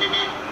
Mm-hmm.